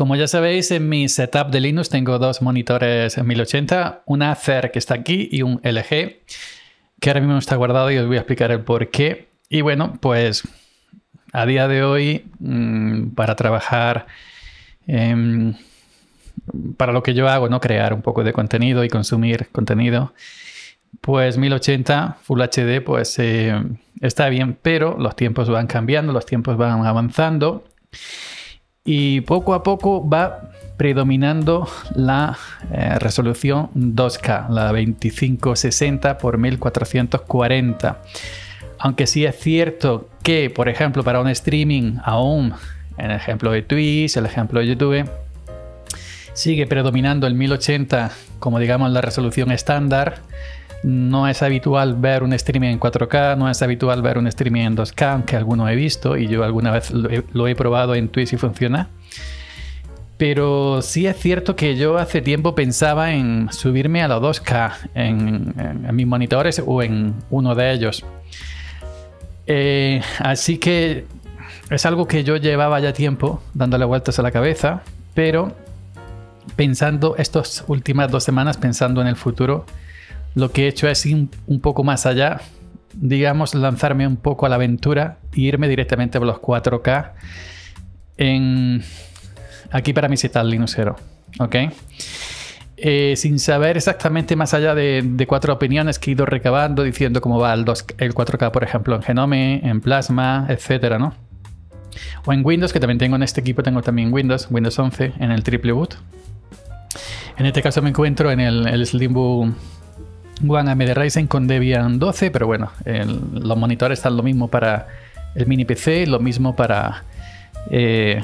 Como ya sabéis, en mi setup de Linux tengo dos monitores en 1080, un Acer que está aquí y un LG que ahora mismo está guardado y os voy a explicar el por qué. Y bueno, pues a día de hoy, mm, para trabajar, para lo que yo hago, ¿no? Crear un poco de contenido y consumir contenido, pues 1080 Full HD pues eh, está bien, pero los tiempos van cambiando, los tiempos van avanzando y poco a poco va predominando la eh, resolución 2K, la 2560 x 1440. Aunque sí es cierto que, por ejemplo, para un streaming aún, en el ejemplo de Twitch, el ejemplo de YouTube, sigue predominando el 1080 como digamos la resolución estándar. No es habitual ver un streaming en 4K, no es habitual ver un streaming en 2K, aunque alguno he visto y yo alguna vez lo he, probado en Twitch y funciona. Pero sí es cierto que yo hace tiempo pensaba en subirme a los 2K en, mis monitores o en uno de ellos. Eh, así que es algo que yo llevaba ya tiempo dándole vueltas a la cabeza, pero pensando estas últimas dos semanas, pensando en el futuro, lo que he hecho es ir un poco más allá, digamos, lanzarme un poco a la aventura e irme directamente a los 4K en, aquí para mi setup Linuxero, ¿ok? Eh, sin saber exactamente más allá de, cuatro opiniones que he ido recabando, diciendo cómo va el, el 4K, por ejemplo, en Genome, en Plasma, etcétera, ¿no? O en Windows, que también tengo en este equipo, tengo también Windows, Windows 11, en el triple boot. En este caso me encuentro en el, el One AMD Ryzen con Debian 12, pero bueno, los monitores están lo mismo para el mini PC, lo mismo para, eh,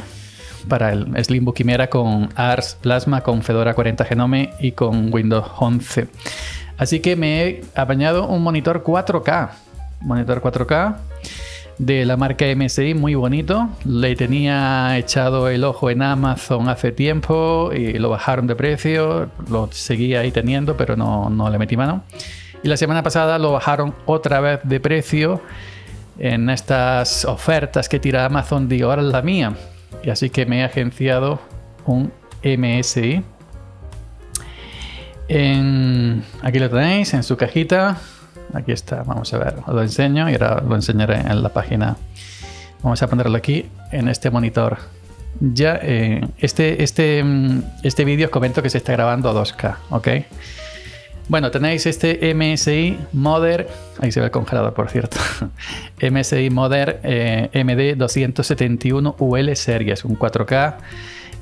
para el Slimbook Chimera con ARS Plasma, con Fedora 40 Genome y con Windows 11. Así que me he apañado un monitor 4K. Monitor 4K de la marca MSI, muy bonito. Le tenía echado el ojo en Amazon hace tiempo y lo bajaron de precio. Lo seguía ahí teniendo, pero no, no le metí mano. Y la semana pasada lo bajaron otra vez de precio en estas ofertas que tira Amazon. Digo, ahora es la mía. Y así que me he agenciado un MSI. aquí lo tenéis en su cajita Aquí está, vamos a ver, lo enseño y ahora lo enseñaré en la página. Vamos a ponerlo aquí en este monitor. Ya, eh, este, este, mm, este vídeo os comento que se está grabando a 2K, ¿ok? Bueno, tenéis este MSI Mother, ahí se ve el congelador por cierto, MSI Mother eh, MD 271 UL Series, un 4K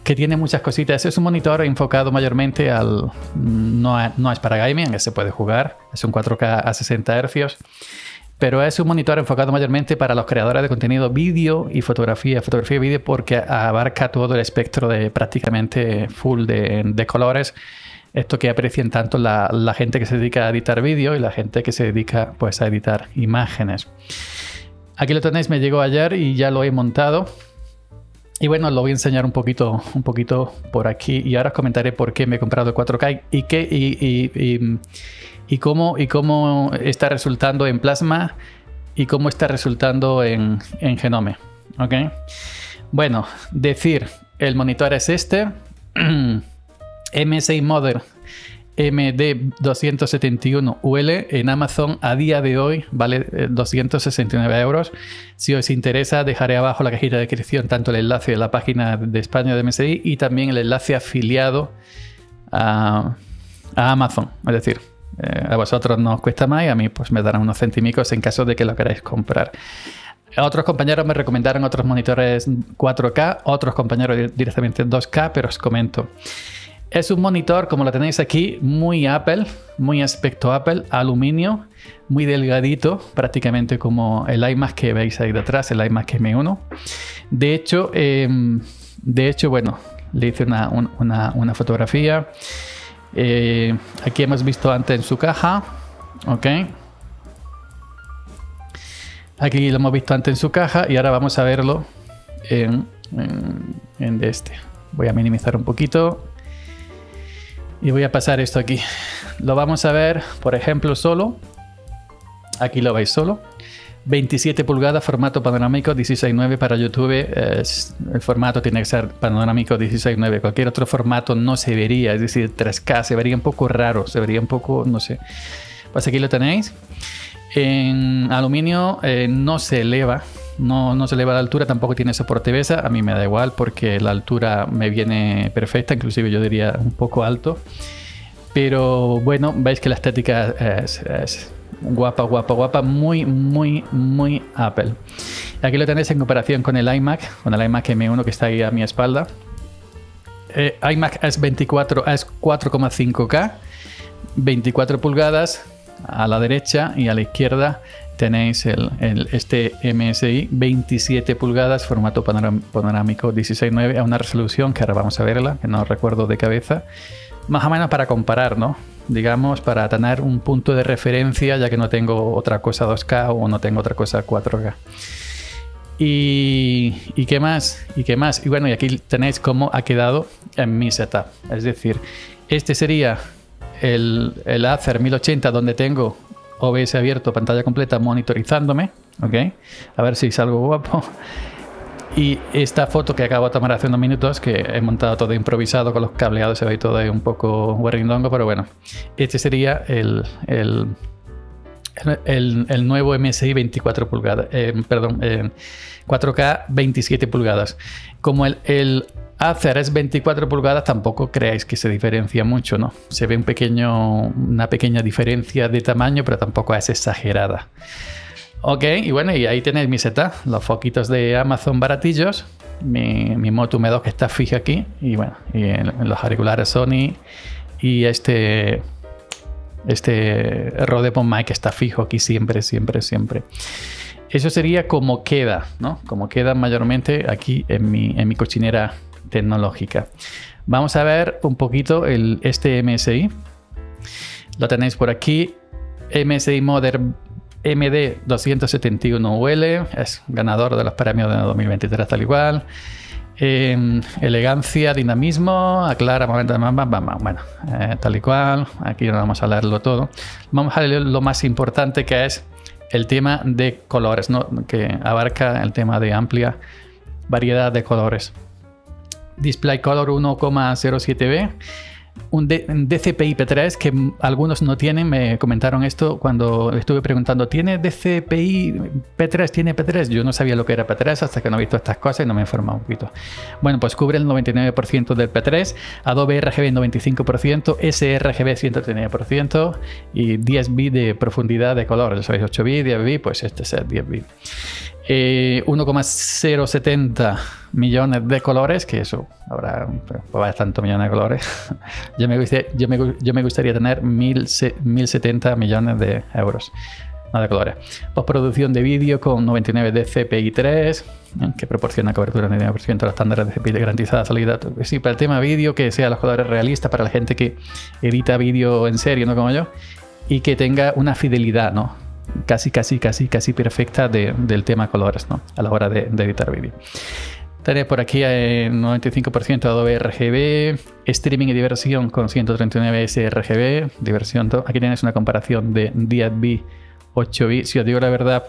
que tiene muchas cositas. Es un monitor enfocado mayormente al... No, no es para gaming, se puede jugar. Es un 4K a 60 Hz. Pero es un monitor enfocado mayormente para los creadores de contenido vídeo y fotografía. Fotografía y vídeo porque abarca todo el espectro de prácticamente full de, colores. Esto que aprecian tanto la, la, gente que se dedica a editar vídeo y la gente que se dedica pues, a editar imágenes. Aquí lo tenéis, me llegó ayer y ya lo he montado. Y bueno, lo voy a enseñar un poquito, un poquito por aquí y ahora os comentaré por qué me he comprado el 4K y, qué, y, cómo, y cómo está resultando en Plasma y cómo está resultando en, en Genome. Bueno, decir, el monitor es este. MSI Mother MD271UL en Amazon a día de hoy vale 269 eh, euros. Si os interesa, dejaré abajo la cajita de descripción tanto el enlace de la página de España de MSI y también el enlace afiliado a, Amazon. Es decir, eh, a vosotros no os cuesta más y a mí pues me darán unos centimicos en caso de que lo queráis comprar. Otros compañeros me recomendaron otros monitores 4K, otros compañeros directamente 2K, pero os comento. Es un monitor, como lo tenéis aquí, muy Apple, muy aspecto Apple, aluminio, muy delgadito, prácticamente como el iMac que veis ahí detrás, el iMac M1. De hecho, em, de hecho, bueno, le hice una, fotografía. Eh, aquí hemos visto antes en su caja, ok. Aquí lo hemos visto antes en su caja y ahora vamos a verlo en, en este. Voy a minimizar un poquito. Y voy a pasar esto aquí. Lo vamos a ver, por ejemplo, solo. Aquí lo veis solo. 27 pulgadas, formato panorámico 16.9 para YouTube. el formato tiene que ser panorámico 16.9. Cualquier otro formato no se vería, es decir, 3K se vería un poco raro, se vería un poco, no sé. Pues aquí lo tenéis. En aluminio eh, no se eleva, no, no se eleva la altura, tampoco tiene soporte BESA. A mí me da igual porque la altura me viene perfecta, inclusive yo diría un poco alto. Pero bueno, veis que la estética es Guapa, guapa, guapa. Muy, muy, muy Apple. Aquí lo tenéis en comparación con el iMac, con el iMac M1 que está ahí a mi espalda. Eh, iMac es 24, es 4,5K, 24 pulgadas a la derecha y a la izquierda tenéis el, este MSI 27 pulgadas, formato panorámico 16.9 a una resolución que ahora vamos a verla, que no recuerdo de cabeza, más o menos para comparar, ¿no? digamos, para tener un punto de referencia, ya que no tengo otra cosa 2K o no tengo otra cosa 4K. Y, qué más, y qué más. Y bueno, y aquí tenéis cómo ha quedado en mi setup. Es decir, este sería el, el Acer 1080 donde tengo OBS abierto, pantalla completa, monitorizándome. ¿Ok? A ver si salgo guapo. Y esta foto que acabo de tomar hace unos minutos, que he montado todo improvisado con los cableados, se ve todo un poco guarrindongo, pero bueno, este sería el, el, el, nuevo MSI 24 pulgadas, eh, perdón, 4K 27 pulgadas. Como el Acer es 24 pulgadas, tampoco creáis que se diferencia mucho, ¿no? Se ve un pequeño, una pequeña diferencia de tamaño, pero tampoco es exagerada. Ok, y bueno, y ahí tenéis mi seta, los foquitos de Amazon baratillos, mi, mi Moto M2 que está fija aquí, y bueno, y los auriculares Sony, y este, este Rode Mic que está fijo aquí siempre, siempre, siempre. Eso sería como queda, ¿no? Como queda mayormente aquí en mi, en mi cochinera tecnológica. Vamos a ver un poquito el, este MSI. Lo tenéis por aquí. MSI Modern MD 271UL, es ganador de los premios de 2023 tal igual. Em, elegancia, dinamismo, aclara, momento, bueno, eh, tal y cual. Aquí no vamos a leerlo todo. Vamos a leer lo más importante que es el tema de colores, que abarca el tema de amplia variedad de colores. Display Color 1,07B un, DCPI P3 que algunos no tienen, me comentaron esto cuando estuve preguntando, ¿tiene DCPI P3? ¿Tiene P3? Yo no sabía lo que era P3 hasta que no he visto estas cosas y no me he informado un poquito. Bueno, pues cubre el 99% del P3, Adobe RGB 95%, sRGB 139% y 10 bits de profundidad de color. Sois 8 bits, 10 bits, pues este es el 10 bits. 1,070 millones de colores, que eso habrá pues, tantos millones de colores. yo, me gustaría, yo, me, yo me gustaría tener 1070 millones de euros de colores. Postproducción de vídeo con 99 de CPI 3, que proporciona cobertura de 99% de los estándares de CPI de garantizada salida. Sí, para el tema vídeo, que sea los colores realistas para la gente que edita vídeo en serio, no como yo, y que tenga una fidelidad, ¿no? Casi, casi, casi, casi perfecta del tema colores, ¿no? A la hora de, editar vídeo. Tenéis por aquí el 95% Adobe RGB, streaming y diversión con 139 sRGB, diversión. Aquí tenéis una comparación de 10 8 b Si os digo la verdad,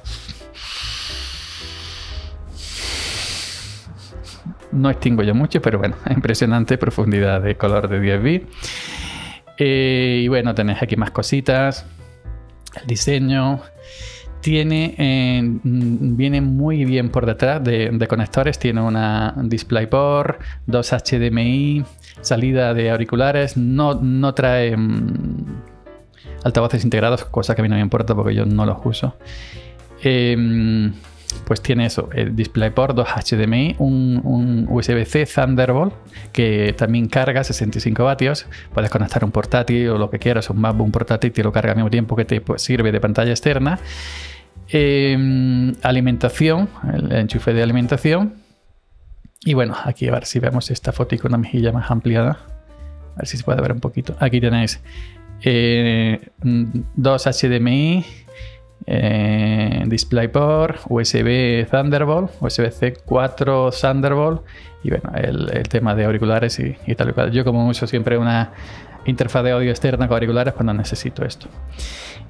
no extingo yo mucho, pero bueno, impresionante profundidad de color de 10 eh, y bueno, tenéis aquí más cositas el diseño. Tiene, eh, viene muy bien por detrás de, conectores. Tiene una DisplayPort, dos HDMI, salida de auriculares. No, no trae mm, altavoces integrados, cosa que a mí no me importa porque yo no los uso. Eh, pues tiene eso, el DisplayPort, dos HDMI, un, USB-C Thunderbolt que también carga 65 vatios. Puedes conectar un portátil o lo que quieras, un MacBook, un portátil, te lo carga al mismo tiempo que te pues, sirve de pantalla externa. Em, alimentación, el enchufe de alimentación. Y bueno, aquí a ver si vemos esta foto con una mejilla más ampliada. A ver si se puede ver un poquito. Aquí tenéis eh, dos HDMI DisplayPort, USB Thunderbolt, USB-C 4 Thunderbolt y bueno, el, tema de auriculares y, tal y cual. Yo como uso siempre una interfaz de audio externa con auriculares cuando necesito esto.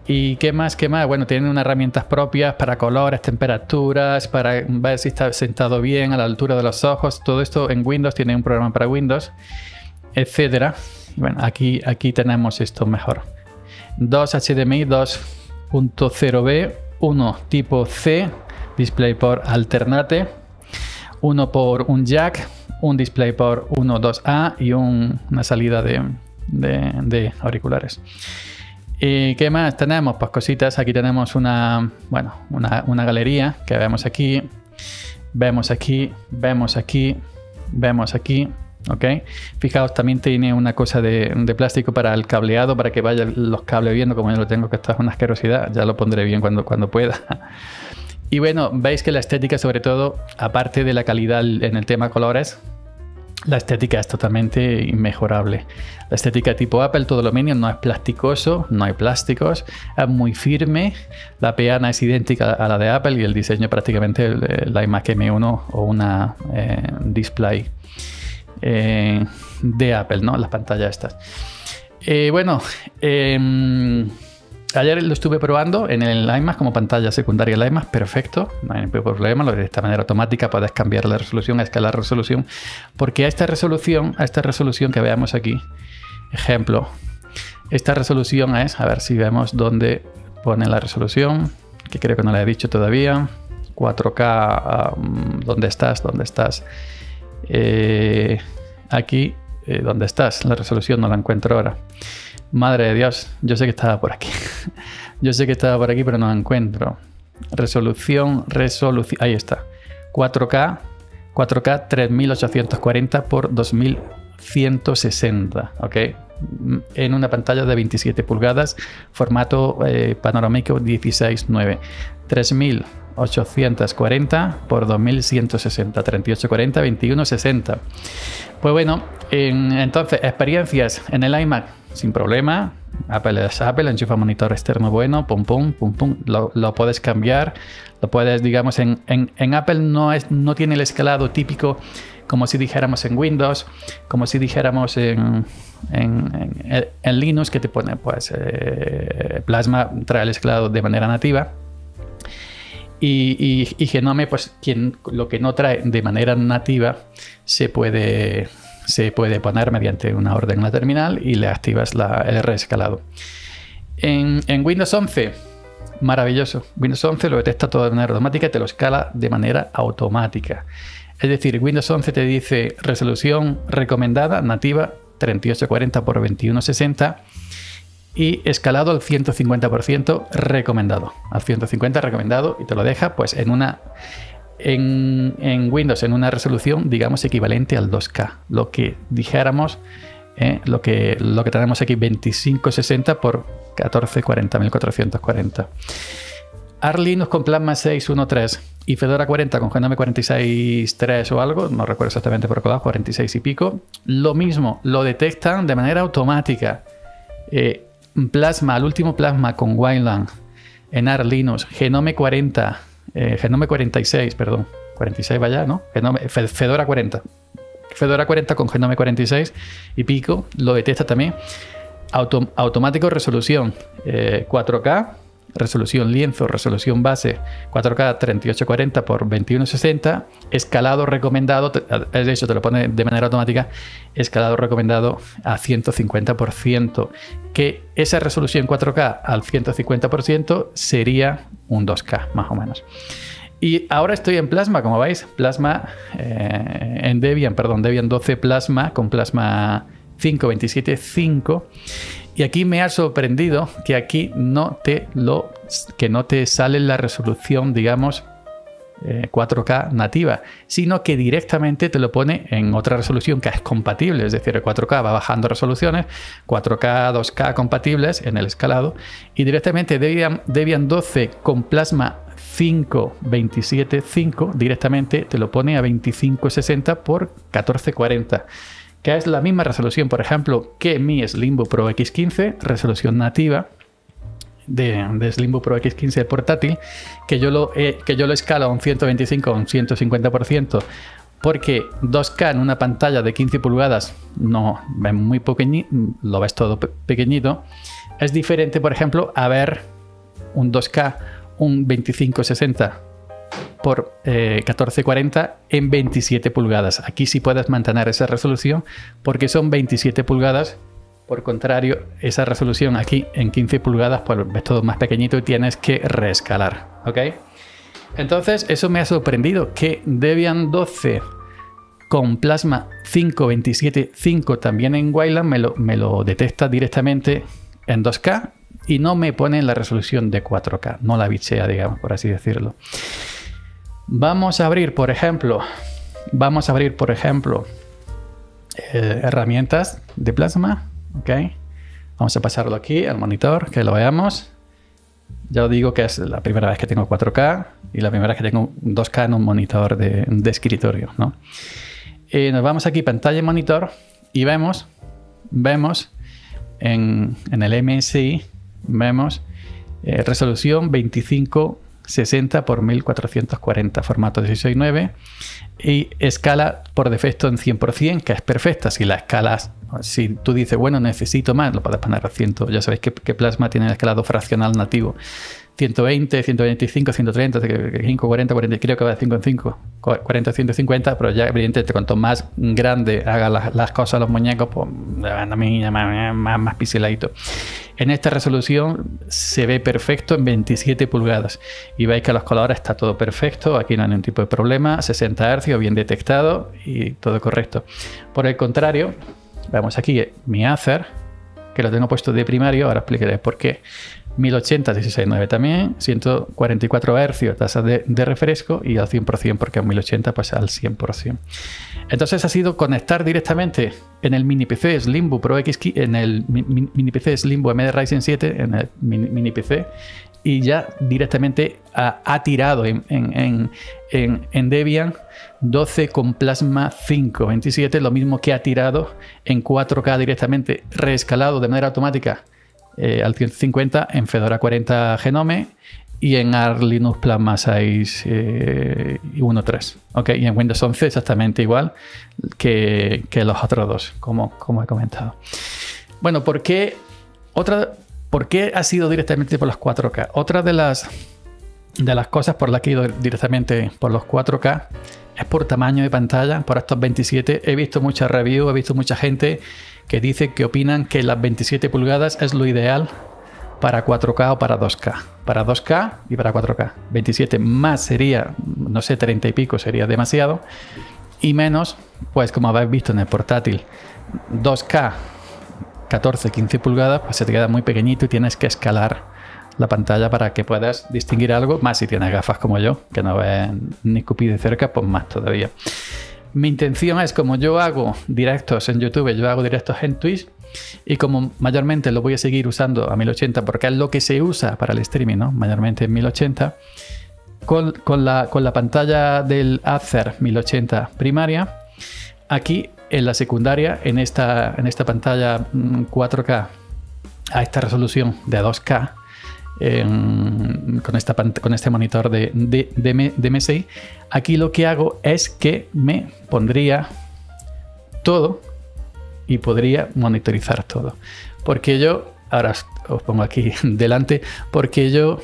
¿Y qué más? ¿Qué más? Bueno, tienen unas herramientas propias para colores, temperaturas, para ver si está sentado bien a la altura de los ojos. Todo esto en Windows tiene un programa para Windows, etcétera. Bueno, aquí, aquí tenemos esto mejor. Dos HDMI 2.0B, uno tipo C, DisplayPort Alternate uno por un jack, un DisplayPort 1.2A y una salida de, auriculares. ¿Y qué más tenemos? Pues cositas. Aquí tenemos una, bueno, una, galería que vemos aquí, vemos aquí, vemos aquí, vemos aquí. ¿Ok? Fijaos, también tiene una cosa de, plástico para el cableado, para que vayan los cables viendo, como yo lo tengo, que esto es una asquerosidad, ya lo pondré bien cuando, cuando pueda. Y bueno, veis que la estética, sobre todo, aparte de la calidad en el tema colores, la estética es totalmente inmejorable. La estética tipo Apple, todo lo aluminio, no es plasticoso, no hay plásticos, es muy firme. La peana es idéntica a la de Apple y el diseño prácticamente la iMac M1 o una eh, display eh, de Apple, ¿no? Las pantallas estas. Eh, bueno, em, Ayer lo estuve probando en el iMac como pantalla secundaria el iMac, perfecto, no hay ningún problema, de esta manera automática puedes cambiar la resolución, escalar resolución, porque a esta resolución, a esta resolución que veamos aquí, ejemplo, esta resolución es, a ver si vemos dónde pone la resolución, que creo que no la he dicho todavía, 4K, um, ¿dónde estás? ¿Dónde estás? Eh, aquí, eh, ¿dónde estás? La resolución no la encuentro ahora. Madre de Dios, yo sé que estaba por aquí. yo sé que estaba por aquí, pero no la encuentro. Resolución, resolución. Ahí está. 4K, 4K 3840 por 2160. ¿Ok? En una pantalla de 27 pulgadas, formato eh, panorámico 16.9. 3840 por 2160. 3840, 2160. Pues bueno, entonces, experiencias en el iMac sin problema. Apple es Apple, enchufa monitor externo bueno, pum pum, pum pum, lo, puedes cambiar, lo puedes, digamos, en, Apple no, es, no tiene el escalado típico como si dijéramos en Windows, como si dijéramos en, en, Linux, que te pone, pues, eh, Plasma trae el escalado de manera nativa. Y, Genome, pues, quien, lo que no trae de manera nativa, se puede, se puede poner mediante una orden en la terminal y le activas el reescalado. En, Windows 11, maravilloso. Windows 11 lo detecta todo de manera automática y te lo escala de manera automática. Es decir, Windows 11 te dice resolución recomendada nativa 3840 x 2160 y escalado al 150% recomendado. Al 150 recomendado y te lo deja pues en una en, Windows en una resolución, digamos, equivalente al 2K. Lo que dijéramos, eh, lo, que, lo que tenemos aquí, 2560 por 1440.440. Arlinux con Plasma 6.1.3 y Fedora 40 con Genome 46.3 o algo, no recuerdo exactamente por qué 46 y pico. Lo mismo, lo detectan de manera automática. Eh, plasma, el último Plasma con Wildland en Arlinux, Genome 40 eh, Genome 46, perdón. 46 vaya, ¿no? Fedora 40. Fedora 40 con Genome 46 y pico lo detecta también. automático resolución 4K, eh, resolución lienzo, resolución base 4K 3840 x 2160, escalado recomendado, de hecho te lo pone de manera automática, escalado recomendado a 150%, que esa resolución 4K al 150% sería un 2K más o menos. Y ahora estoy en Plasma, como veis, Plasma eh, en Debian, perdón, Debian 12 Plasma con Plasma 5.27.5 y aquí me ha sorprendido que aquí no te lo que no te sale la resolución, digamos, 4K eh, nativa, sino que directamente te lo pone en otra resolución que es compatible, es decir, el 4K va bajando resoluciones, 4K, 2K compatibles en el escalado, y directamente Debian, Debian 12 con Plasma 5 5 directamente te lo pone a 2560 por 1440 que es la misma resolución, por ejemplo, que mi Slimbo Pro X15, resolución nativa, de, Slimbook Pro X15 portátil, que yo lo, que yo lo escalo a un 125 o un 150%, porque 2K en una pantalla de 15 pulgadas no ves muy pequeñito, lo ves todo pequeñito. Es diferente, por ejemplo, a ver un 2K, un 2560 por 1440 eh, en 27 pulgadas. Aquí sí puedes mantener esa resolución porque son 27 pulgadas. Por contrario, esa resolución aquí en 15 pulgadas, pues ves todo más pequeñito y tienes que reescalar. ¿Ok? Entonces, eso me ha sorprendido que Debian 12 con Plasma 5.27.5 también en Wayland me lo, me lo detecta directamente en 2K y no me pone la resolución de 4K, no la bichea, digamos, por así decirlo. Vamos a abrir, por ejemplo, vamos a abrir, por ejemplo, eh, herramientas de plasma, ¿ok? Vamos a pasarlo aquí al monitor, que lo veamos. Ya os digo que es la primera vez que tengo 4K y la primera vez que tengo 2K en un monitor de, escritorio, ¿no? Eh, nos vamos aquí, pantalla y monitor, y vemos, vemos en, el MSI, vemos eh, resolución 25 60 por 1440, formato 16.9 y escala por defecto en 100%, que es perfecta. Si la escalas, si tú dices, bueno, necesito más, lo puedes poner a 100. Ya sabéis que, que Plasma tiene el escalado fraccional nativo. 120, 125, 130, 5, 40, 40, creo que va de 5 en 5, 40, 150, pero ya evidentemente cuanto más grande haga las, cosas los muñecos, pues a mí más, más, más pixeladito. En esta resolución se ve perfecto en 27 pulgadas y veis que los colores está todo perfecto, aquí no hay ningún tipo de problema, 60 Hz bien detectado y todo correcto. Por el contrario, vemos aquí mi Acer, que lo tengo puesto de primario, ahora explicaré por qué. 1080 16.9 también, 144 Hz tasa de, refresco y al 100% porque a 1080 pasa al 100%. Entonces ha sido conectar directamente en el mini PC Slimbo Pro X, en el mini PC Slimbo AMD Ryzen 7, en el mini, PC, y ya directamente ha, tirado en, en, en, Debian 12 con Plasma 5 27, lo mismo que ha tirado en 4K directamente, reescalado de manera automática eh, al 150 en Fedora 40 Genome y en ARC Linux Plasma 6 eh, y 1.3. Y en Windows 11 exactamente igual que, los otros dos, como, como he comentado. Bueno, ¿por qué, otra, ¿por qué ha sido directamente por los 4K? Otra de las, de las cosas por las que he ido directamente por los 4K es por tamaño de pantalla, por estos 27. He visto muchas reviews, he visto mucha gente que dice que opinan que las 27 pulgadas es lo ideal para 4K o para 2K. Para 2K y para 4K. 27 más sería, no sé, 30 y pico sería demasiado. Y menos, pues como habéis visto en el portátil, 2K, 14, 15 pulgadas, pues se te queda muy pequeñito y tienes que escalar la pantalla para que puedas distinguir algo. Más si tienes gafas como yo, que no ven ni cupí de cerca, pues más todavía. Mi intención es, como yo hago directos en YouTube, yo hago directos en Twitch, y como mayormente lo voy a seguir usando a 1080 porque es lo que se usa para el streaming, ¿no? Mayormente en 1080. Con, la, la pantalla del Acer 1080 primaria, aquí en la secundaria, en esta, en esta pantalla 4K mm, a esta resolución de 2K, con, esta, con este monitor de, de, de, MSI, aquí lo que hago es que me pondría todo y podría monitorizar todo. Porque yo, ahora os pongo aquí delante, porque yo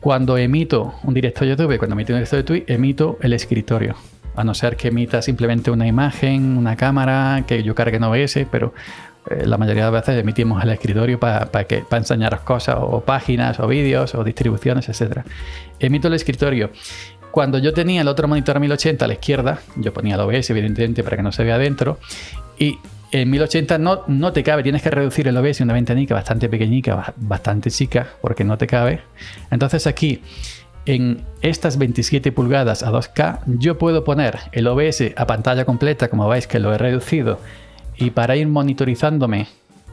cuando emito un directo de YouTube, cuando emito un directo de Twitch, emito el escritorio. A no ser que emita simplemente una imagen, una cámara, que yo cargue en OBS, pero eh, la mayoría de veces emitimos el escritorio para enseñaros cosas, o páginas, o vídeos, o distribuciones, etc. Emito el escritorio. Cuando yo tenía el otro monitor 1080 a la izquierda, yo ponía el OBS, evidentemente, para que no se vea adentro, y en 1080 no, no te cabe, tienes que reducir el OBS una ventanica bastante pequeñica, bastante chica, porque no te cabe. Entonces aquí, en estas 27 pulgadas a 2K, yo puedo poner el OBS a pantalla completa, como veis que lo he reducido y para ir monitorizándome,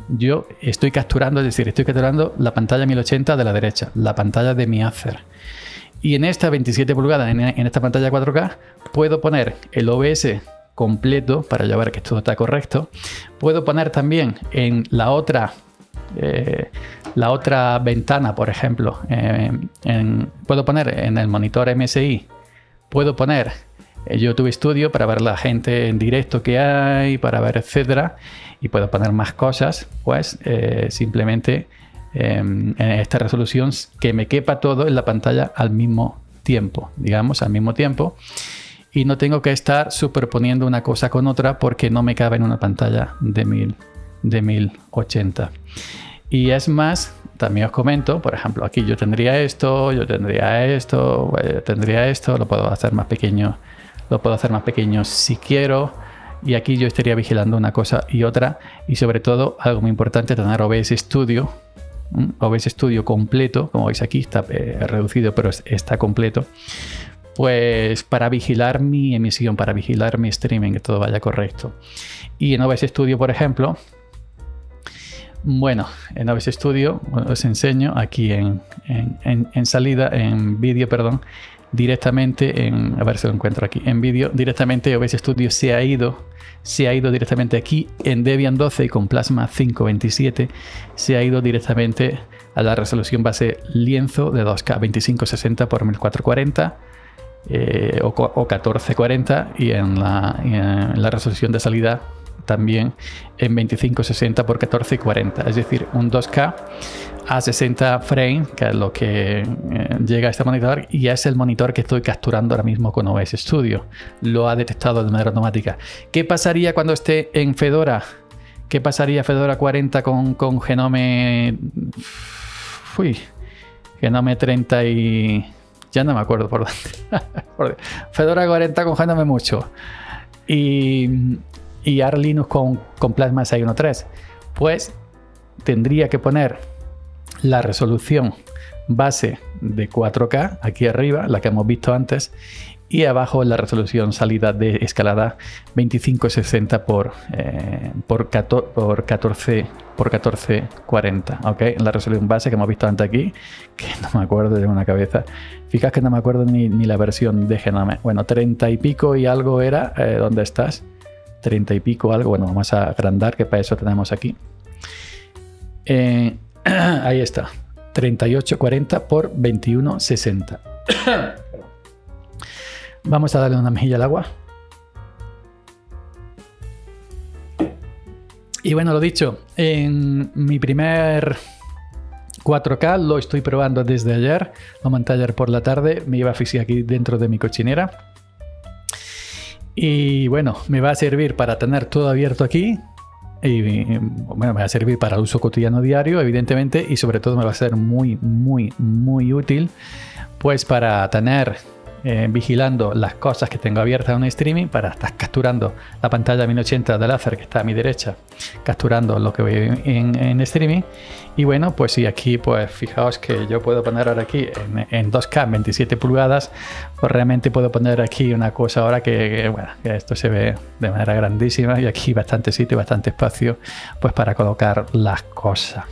yo estoy capturando, es decir, estoy capturando la pantalla 1080 de la derecha, la pantalla de mi Acer. Y en esta 27 pulgadas, en, esta pantalla 4K, puedo poner el OBS completo para llevar que todo está correcto. Puedo poner también en la otra eh, la otra ventana, por ejemplo, puedo poner en el monitor MSI, puedo poner YouTube Studio para ver la gente en directo que hay, para ver etcétera, y puedo poner más cosas, pues simplemente em, en esta resolución que me quepa todo en la pantalla al mismo tiempo, digamos, al mismo tiempo y no tengo que estar superponiendo una cosa con otra porque no me cabe en una pantalla de, mil, de 1080. Y es más, también os comento, por ejemplo, aquí yo tendría esto, yo tendría esto, yo tendría esto, lo puedo hacer más pequeño, lo puedo hacer más pequeño si quiero. Y aquí yo estaría vigilando una cosa y otra. Y sobre todo, algo muy importante, tener OBS Studio. OBS Studio completo, como veis aquí, está eh, reducido, pero está completo pues para vigilar mi emisión, para vigilar mi streaming, que todo vaya correcto. Y en OBS Studio, por ejemplo, bueno, en OBS Studio os enseño aquí en, salida, en vídeo, perdón, directamente en, a ver si lo encuentro aquí, en vídeo, directamente OBS Studio se ha ido, se ha ido directamente aquí en Debian 12 y con Plasma 527, se ha ido directamente a la resolución base lienzo de 2K 2560 x 1440 eh, o, 1440 y en la, resolución de salida también en 2560 x 1440, es decir, un 2K a 60 frames, que es lo que eh, llega a este monitor, y es el monitor que estoy capturando ahora mismo con OS Studio. Lo ha detectado de manera automática. ¿Qué pasaría cuando esté en Fedora? ¿Qué pasaría Fedora 40 con, con Genome... Uy, Genome 30 y... Ya no me acuerdo por dónde. Fedora 40 cojándome mucho. Y, y Arlinux con, con Plasma 613. Pues tendría que poner la resolución base de 4K aquí arriba, la que hemos visto antes, y abajo la resolución salida de escalada 2560 por, eh, por, 14, por 14 por 1440, ¿ok? La resolución base que hemos visto antes aquí, que no me acuerdo de una cabeza. Fíjate que no me acuerdo ni, la versión de Genome. Bueno, 30 y pico y algo era. Eh, ¿Dónde estás? 30 y pico algo. Bueno, vamos a agrandar, que para eso tenemos aquí. Eh, ahí está. 3840 por 2160. Vamos a darle una mejilla al agua. Y bueno, lo dicho, en mi primer 4K lo estoy probando desde ayer. Lo monté ayer por la tarde. Me iba a física aquí dentro de mi cochinera. Y bueno, me va a servir para tener todo abierto aquí. Y bueno, me va a servir para uso cotidiano diario, evidentemente. Y sobre todo me va a ser muy, muy, muy útil. Pues para tener eh, vigilando las cosas que tengo abiertas en un streaming para estar capturando la pantalla 1080 de láser que está a mi derecha, capturando lo que veo en, streaming. Y bueno, pues sí, aquí pues fijaos que yo puedo poner ahora aquí en, 2K 27 pulgadas, pues realmente puedo poner aquí una cosa ahora que, bueno, que esto se ve de manera grandísima y aquí bastante sitio, bastante espacio pues para colocar las cosas.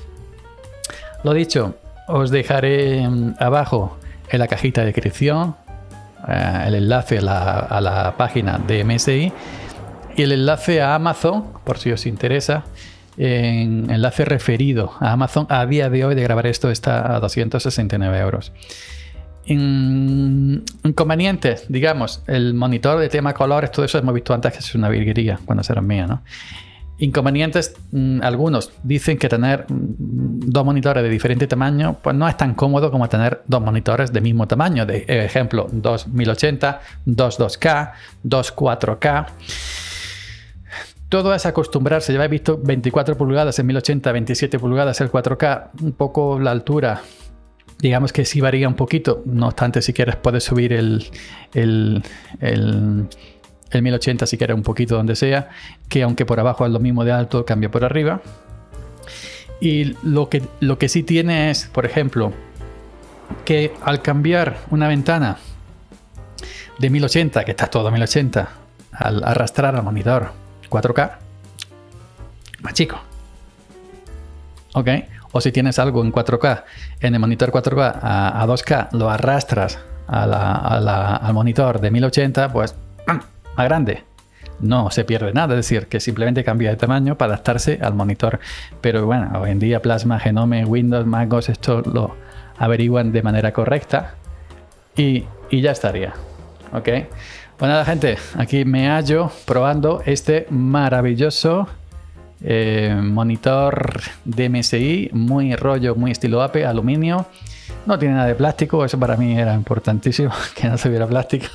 Lo dicho, os dejaré mm, abajo en la cajita de descripción eh, el enlace a la, página de MSI y el enlace a Amazon, por si os interesa. En enlace referido a Amazon a día de hoy de grabar esto está a 269 euros. Inconvenientes, digamos, el monitor de tema colores, todo eso hemos visto antes que es una virguería cuando será mía, ¿no? Inconvenientes, mm, algunos dicen que tener mm, dos monitores de diferente tamaño pues no es tan cómodo como tener dos monitores de mismo tamaño. De ejemplo, 2080, 22K, 24K. Todo es acostumbrarse. Ya he visto 24 pulgadas en 1080, 27 pulgadas el 4K, un poco la altura. Digamos que sí varía un poquito. No obstante, si quieres puedes subir el, el el 1080 si quieres un poquito donde sea, que aunque por abajo es lo mismo de alto, cambia por arriba. Y lo que, lo que sí tiene es, por ejemplo, que al cambiar una ventana de 1080, que está todo 1080, al arrastrar al monitor 4K, más chico. ¿Ok? O si tienes algo en 4K, en el monitor 4K a, 2K, lo arrastras al monitor de 1080, pues más grande. no se pierde nada, es decir, que simplemente cambia de tamaño para adaptarse al monitor. Pero bueno, hoy en día Plasma, Genome, Windows, MacOS, esto lo averiguan de manera correcta y, ya estaría. ¿Ok? Pues nada, gente, aquí me hallo probando este maravilloso eh, monitor de MSI, muy rollo, muy estilo APE, aluminio. No tiene nada de plástico, eso para mí era importantísimo, que no tuviera plástico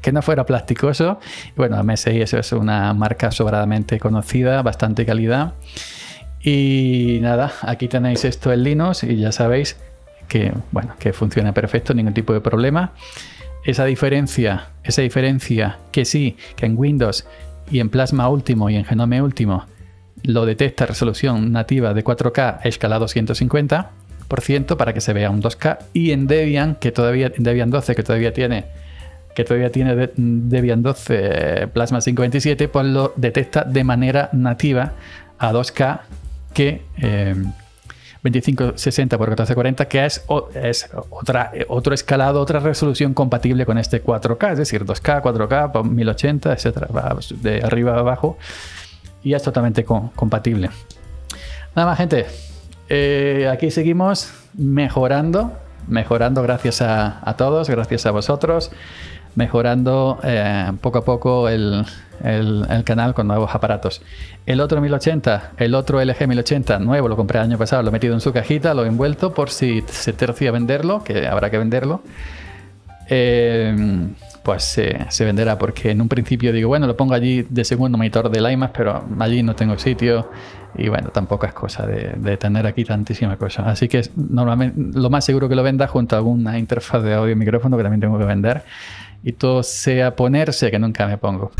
que no fuera plasticoso. Bueno, MSI eso es una marca sobradamente conocida, bastante calidad. Y nada, aquí tenéis esto en Linux y ya sabéis que, bueno, que funciona perfecto, ningún tipo de problema. Esa diferencia, esa diferencia que sí, que en Windows y en Plasma Último y en Genome Último lo detecta resolución nativa de 4K escalado 150% para que se vea un 2K y en Debian, que todavía Debian 12 que todavía tiene que todavía tiene Debian 12 Plasma 527, pues lo detecta de manera nativa a 2K que 2560 x 1440, que es, es otra, otro escalado, otra resolución compatible con este 4K, es decir, 2K, 4K, 1080, etcétera, de arriba a abajo y es totalmente compatible. Nada más, gente. Eh, aquí seguimos mejorando, mejorando gracias a, a todos, gracias a vosotros mejorando eh, poco a poco el, canal con nuevos aparatos. El otro 1080, el otro LG 1080 nuevo, lo compré el año pasado, lo he metido en su cajita, lo he envuelto por si se tercia venderlo, que habrá que venderlo. Eh, pues se venderá porque en un principio digo, bueno, lo pongo allí de segundo monitor de IMAX, pero allí no tengo sitio y bueno, tampoco es cosa de, de tener aquí tantísimas cosas. Así que normalmente lo más seguro que lo venda junto a alguna interfaz de audio y micrófono que también tengo que vender y todo sea ponerse que nunca me pongo.